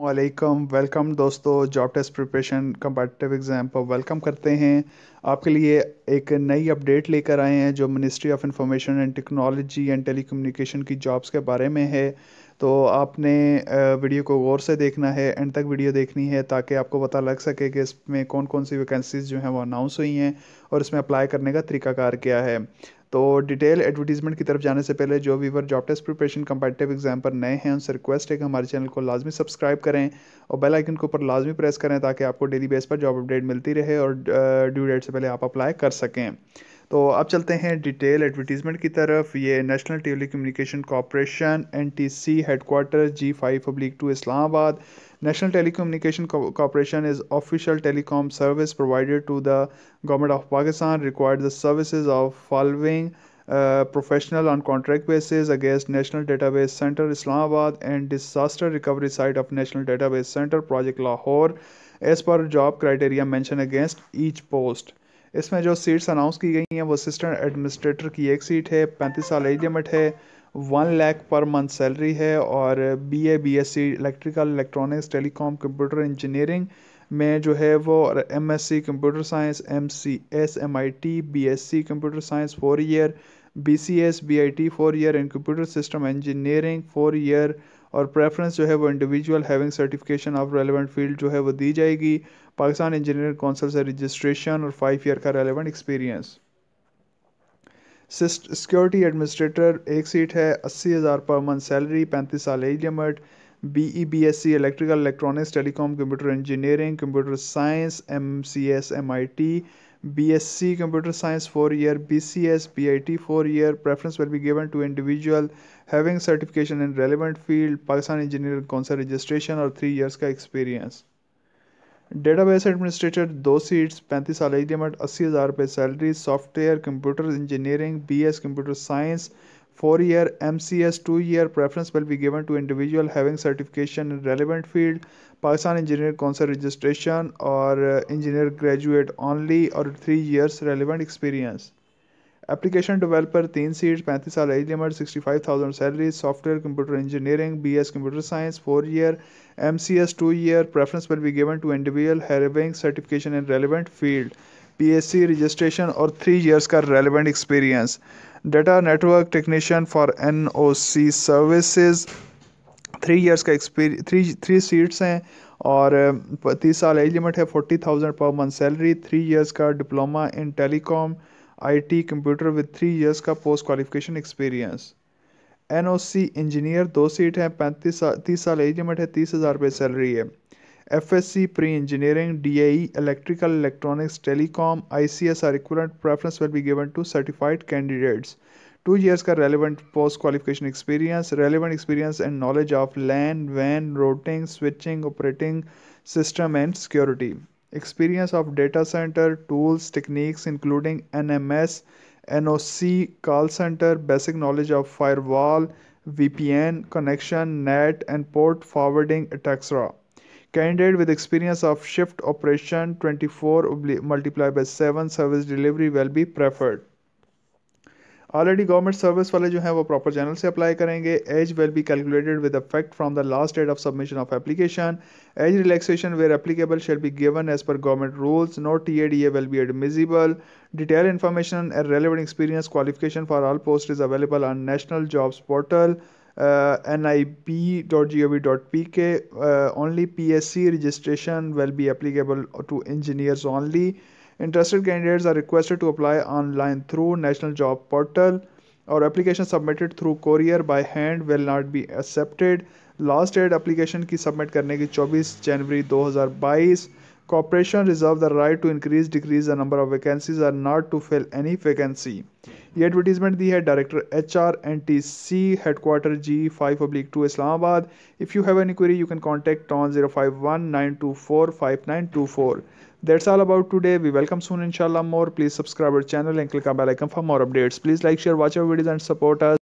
वालेकुम वेलकम दोस्तों job test preparation competitive exam पर वेलकम करते हैं। आपके लिए एक नई अपडेट लेकर आए हैं जो ministry of information and technology and telecommunication की जॉब्स के बारे में है। तो आपने वीडियो को गौर से देखना है एंड तक वीडियो देखनी है, ताकि आपको पता लग सके कि इसमें कौन कौन सी वैकेंसीज़ जो हैं वो अनाउंस हुई हैं और इसमें अप्लाई करने का तरीकाकार क्या है। तो डिटेल एडवर्टीजमेंट की तरफ़ जाने से पहले जो viewer job test preparation competitive exam पर नए हैं, उनसे रिक्वेस्ट है कि हमारे चैनल को लाजमी सब्सक्राइब करें और बेल आइकन के ऊपर लाजमी प्रेस करें ताकि आपको डेली बेस पर जॉब अपडेट मिलती रहे और ड्यू डेट से पहले आप अप्लाई कर सकें। तो अब चलते हैं डिटेल एडवर्टीजमेंट की तरफ़। ये national telecommunication corporation N T C headquarter G five public two Islamabad. National telecommunication corporation is official telecom service provided to the government of Pakistan required the services of following professional on contract basis against national data base centre Islamabad and disaster recovery site of national data base centre project Lahore as per job criteria mention against each post इसमें जो seats announce की गई हैं, वो assistant administrator की एक seat है, पैंतीस साल एज लिमिट है one lakh per month salary है और B A B S C electrical electronics telecom computer engineering में जो है वो M S C computer science M C S M I T B S C computer science four year B C S B I T four year and computer system engineering four year और preference जो है वो individual having certification of relevant field जो है वो दी जाएगी। Pakistan engineering council से रजिस्ट्रेशन और फाइव ईयर का रेलिवेंट एक्सपीरियंस सिक्योरिटी एडमिनिस्ट्रेटर एक सीट है, अस्सी हज़ार पर मंथ सैलरी पैंतीस साल age limit B E B S C electrical electronics telecom computer engineering computer science M C S M I T B S C computer science four year B C S B I T four year preference will be given to individual having certification in relevant field Pakistan engineering council registration और three years का experience database administrator दो seats पैंतीस साल age limit अस्सी हज़ार रुपये salary software computer engineering B S computer science Year M C S two year preference will be given to individual having certification in relevant field Pakistan engineer council registration और engineer graduate only और three years relevant experience application developer तीन seats पैंतीस साल age limit sixty five thousand salary software computer engineering B S computer science four year M C S two year preference will be given to individual having certification in relevant field P S C registration और three years का relevant experience data network technician for N O C services three years का experience three three seats हैं और तीस साल age limit है forty thousand per month salary three years का diploma in telecom IT computer with three years का post qualification experience NOC engineer दो seat हैं, पैंतीस साल तीस साल एज लिमिट है, तीस हज़ार रुपये सैलरी है। FSC, Pre-Engineering, DAE, Electrical, Electronics, Telecom, ICS are equivalent. Preference will be given to certified candidates. Two years का relevant post qualification experience, relevant experience and knowledge of LAN, WAN, routing, switching, operating system and security. Experience of data center, tools, techniques including NMS, NOC, call center, basic knowledge of firewall, VPN, connection, net and port forwarding, etc candidate with experience of shift operation 24 multiplied by 7 service delivery will be preferred already government service वाले जो हैं वो proper channel से apply करेंगे age will be calculated with effect from the last date of submission of application age relaxation where applicable shall be given as per government rules no T A D A will be admissible detail information and relevant experience qualification for all post is available on national jobs portal N I P dot G O V dot P K only P S C registration will be applicable to engineers only Interested candidates are requested to apply online through National Job Portal. Our application submitted through courier by hand will not be accepted. Last date application की submit करने की 24 जनवरी 2022 corporation reserve the right to increase decrease the number of vacancies or not to fill any vacancy ये advertisement दी है director H R N T C headquarter G five public two Islamabad if you have any query you can contact on zero five one nine two four five nine two four That's all about today. We welcome soon inshallah more. Please subscribe our channel and click on bell icon for more updates. Please like, share, watch our videos and support us.